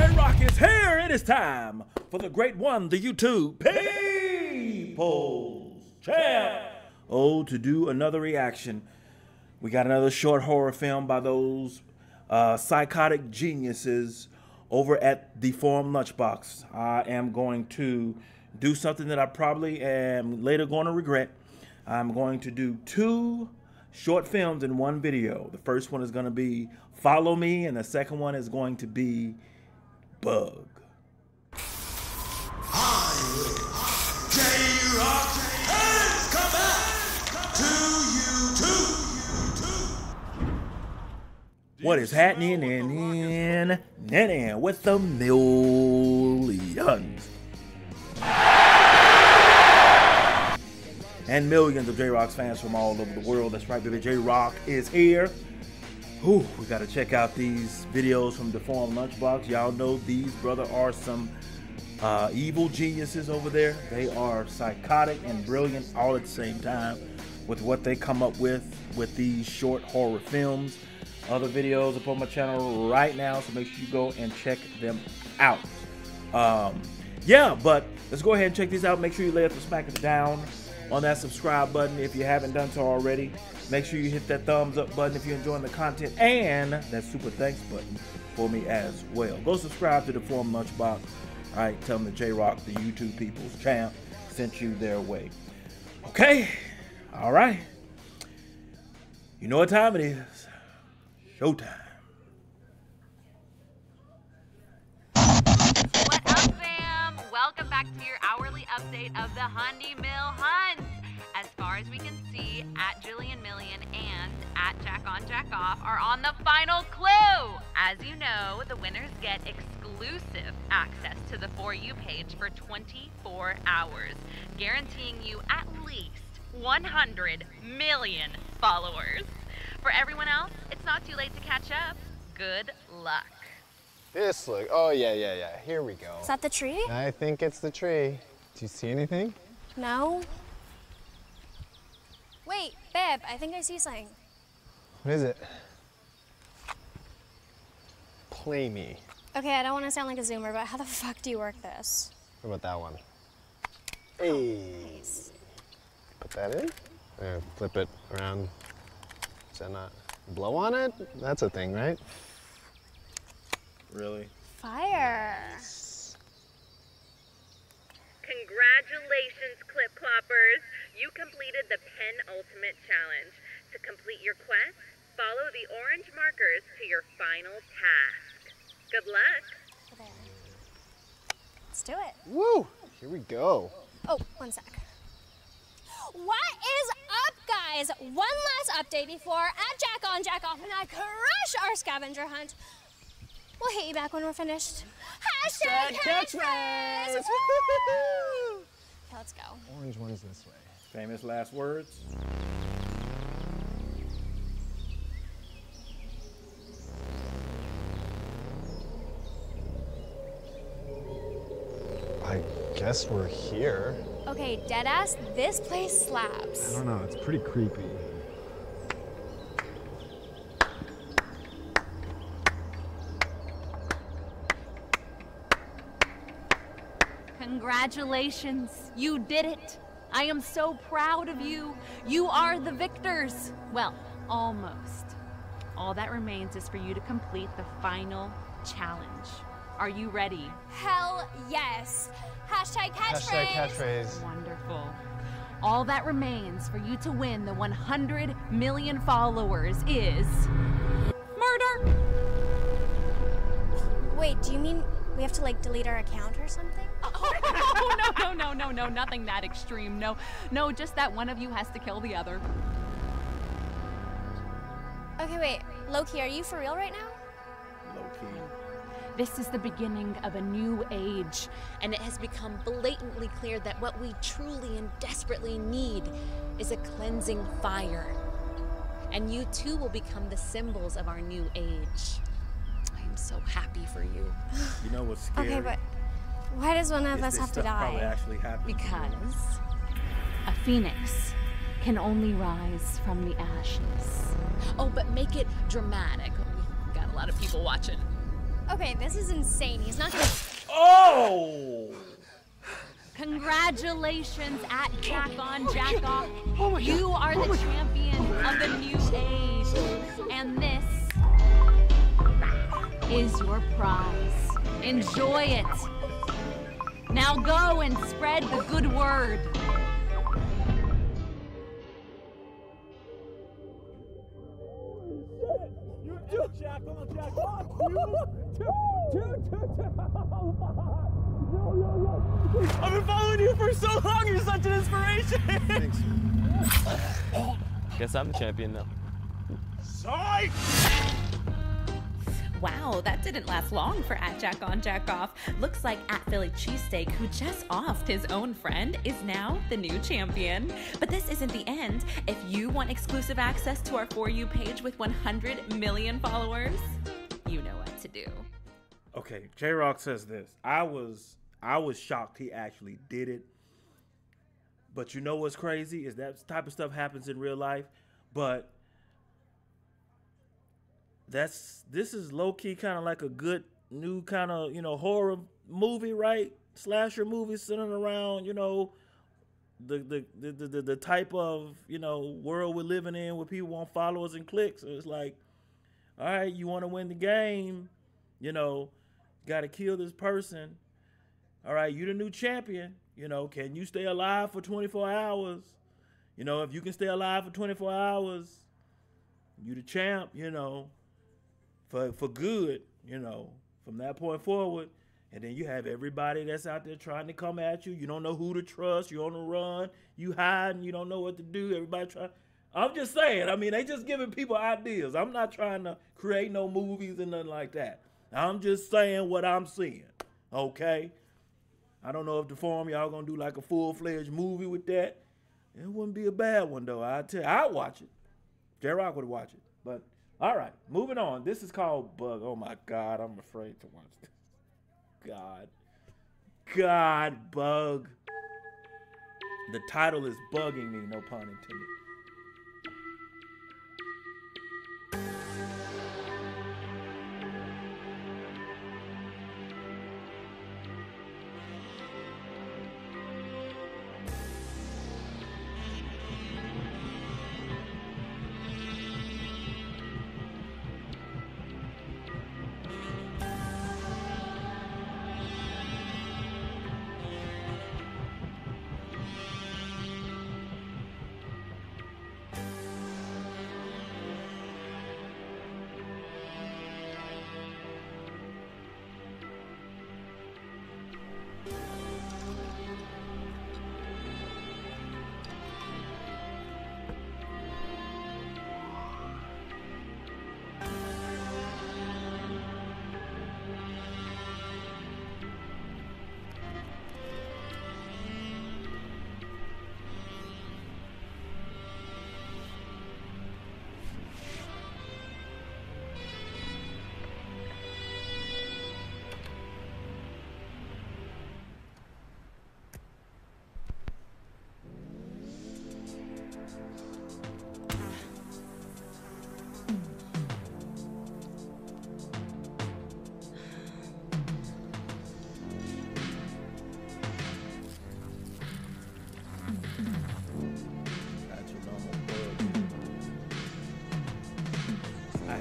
J-Rocc is here. It is time for the great one, the YouTube People's Champ. Oh, to do another reaction. We got another short horror film by those uh, psychotic geniuses over at Deformed Lunchbox. I am going to do something that I probably am later going to regret. I'm going to do two short films in one video. The first one is going to be Follow Me, and the second one is going to be Bug. J-Rocc has come back to YouTube. What is happening in in in with the millions? And millions of J-Rocc's fans from all over the world. That's right, baby. J-Rocc is here. Whew, we gotta check out these videos from Deformed Lunchbox. Y'all know these brother are some uh, evil geniuses over there. They are psychotic and brilliant all at the same time with what they come up with with these short horror films. Other videos up on my channel right now, so make sure you go and check them out. Um, yeah, but let's go ahead and check these out. Make sure you lay up the smack down on that subscribe button if you haven't done so already. Make sure you hit that thumbs up button if you're enjoying the content and that super thanks button for me as well. Go subscribe to Deformed Lunchbox. All right, tell them that J Rocc, the YouTube people's champ, sent you their way. Okay, all right. You know what time it is. Showtime. What's up, fam? Welcome back to your update of the Hundy Mill Hunt. As far as we can see, at Jillian Million and at Jack on Jack Off are on the final clue. As you know, the winners get exclusive access to the For You page for 24 hours, guaranteeing you at least 100 million followers. For everyone else, it's not too late to catch up. Good luck. This look. Oh yeah, yeah, yeah. Here we go. Is that the tree? I think it's the tree. Do you see anything? No. Wait, babe, I think I see something. What is it? Play me. Okay, I don't want to sound like a zoomer, but how the fuck do you work this? What about that one? Hey. Put that in. And flip it around. Is that not? Blow on it? That's a thing, right? Really? Fire. Congratulations, Clip Cloppers! You completed the Penultimate Challenge. To complete your quest, follow the orange markers to your final task. Good luck! Let's do it. Woo! Here we go. Oh, one sec. What is up, guys? One last update before at Jack on Jack off and I crush our scavenger hunt. We'll hit you back when we're finished. Hashtag catchphrase! Woo! Okay, let's go. Orange one's this way. Famous last words. I guess we're here. Okay, deadass, this place slaps. I don't know. It's pretty creepy. Congratulations! You did it! I am so proud of you! You are the victors! Well, almost. All that remains is for you to complete the final challenge. Are you ready? Hell yes. Hashtag catchphrase. Hashtag catchphrase. Wonderful. All that remains for you to win the 100 million followers is. Murder! Wait, do you mean we have to like delete our account or something? No, no, no, no, no, nothing that extreme. No, no, just that one of you has to kill the other. Okay, wait. Loki, are you for real right now? Loki. This is the beginning of a new age, and it has become blatantly clear that what we truly and desperately need is a cleansing fire. And you too will become the symbols of our new age. I am so happy for you. You know what's scary? Okay, but why does one of Is us this have to stuff Probably die? actually happened. Because a phoenix can only rise from the ashes. Oh, but make it dramatic. We've got a lot of people watching. Okay, this is insane. He's not gonna. Oh! Congratulations at Jack on oh Jack Off. Oh you are oh the champion of the new age. And this is your prize. Enjoy it. Now go and spread the good word. I've been following you for so long. You're such an inspiration. Thanks. Guess I'm the champion now. Psych! Wow, that didn't last long for at Jack on Jack off. Looks like at Philly Cheesesteak, who just offed his own friend, is now the new champion. But this isn't the end. If you want exclusive access to our For You page with 100 million followers, you know what to do. Okay, J Rocc says this. I was I was shocked he actually did it. But you know what's crazy is that type of stuff happens in real life. But that's this is low key kind of like a good new kind of you know horror movie, right? Slasher movie centered around you know the the, the the the type of you know world we're living in where people want followers and clicks. So it's like, all right, you want to win the game, you know, got to kill this person. All right, you the new champion. You know, can you stay alive for 24 hours? You know, if you can stay alive for 24 hours, you the champ. You know, for for good. You know, from that point forward. And then you have everybody that's out there trying to come at you. You don't know who to trust. You're on the run. You hiding. You don't know what to do. Everybody try. I'm just saying. I mean, they just giving people ideas. I'm not trying to create no movies and nothing like that. I'm just saying what I'm seeing. Okay. I don't know if Deformed y'all gonna do like a full fledged movie with that. It wouldn't be a bad one though. I tell you, I'd watch it. J Rocc would watch it. All right, moving on. This is called Bug. Oh my God, I'm afraid to watch this. God, God, Bug. The title is bugging me. No pun intended.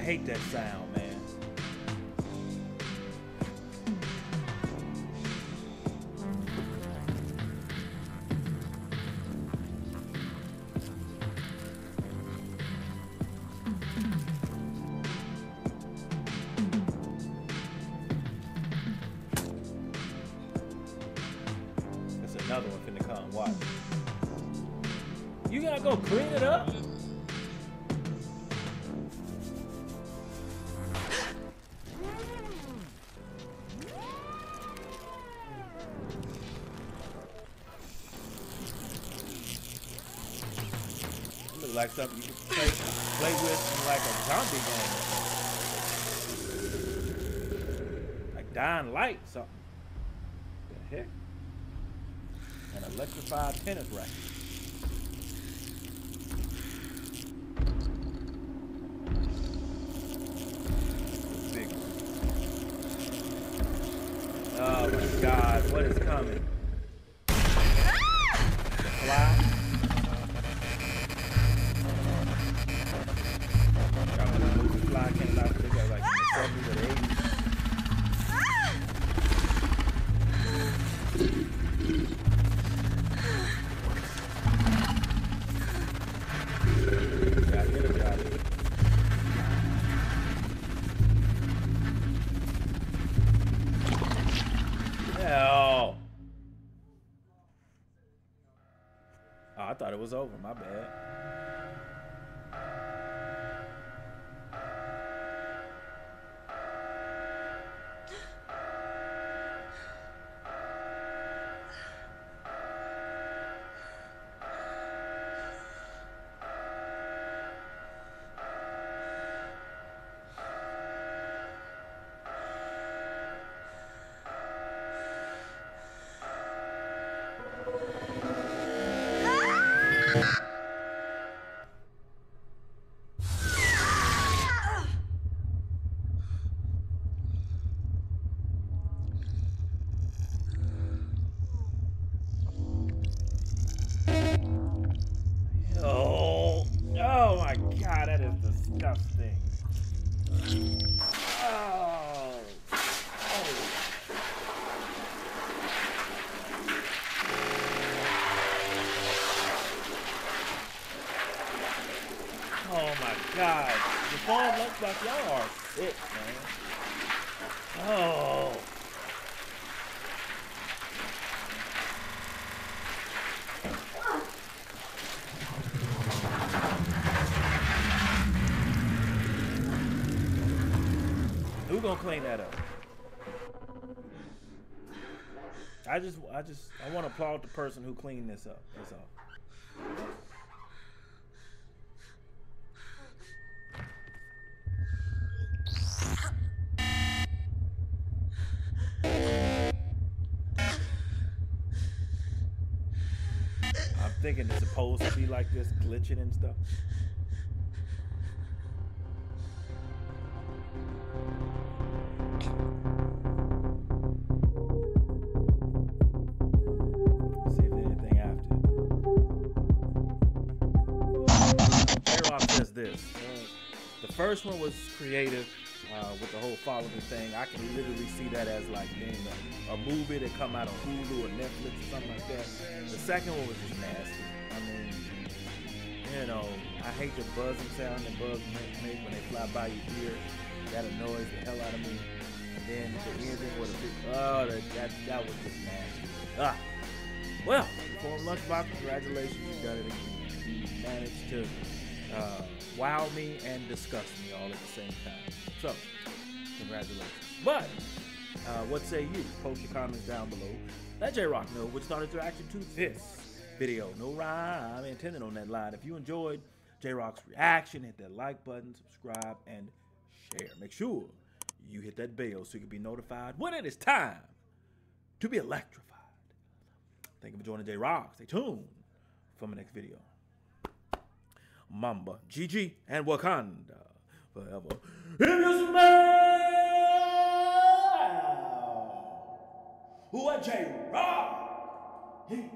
Hate that sound, man. That's another one finna come. Watch. You gotta go clean it up? Like something you can play, play with in like a zombie game. Like Dying Light, something. The heck? An electrified tennis racket. Big one. Oh my God, what is coming? Ah! The fly. Hell. Oh, I thought it was over. My bad. Oh, oh my god, that is disgusting. Like y'all are sick, man. Oh. Who gonna clean that up? I just, I just, I want to applaud the person who cleaned this up. That's all. Thinking it's supposed to be like this, glitching and stuff. See if anything after. J-Rocc says this. the first one was creative uh, with the whole following thing. I can literally see that as like being a, a movie that come out on Hulu or Netflix or something like that. The second one was just nasty. I mean, you know, I hate the buzzing sound the bugs make, make when they fly by your ear. That annoys the hell out of me. And then the ending with a oh, that, that, that was just nasty. Ah. Well, Lunchbox, congratulations, you got it again. You managed to uh, wow me and disgust me all at the same time. So, congratulations. But, uh, what say you? Post your comments down below. Let J Rocc know what started your reaction to this video. No rhyme intended on that line. If you enjoyed J Rocc's reaction, hit that like button, subscribe, and share. Make sure you hit that bell so you can be notified when it is time to be electrified. Thank you for joining J Rocc. Stay tuned for my next video. Mamba, GG, and Wakanda forever. If you smell what J Rocc,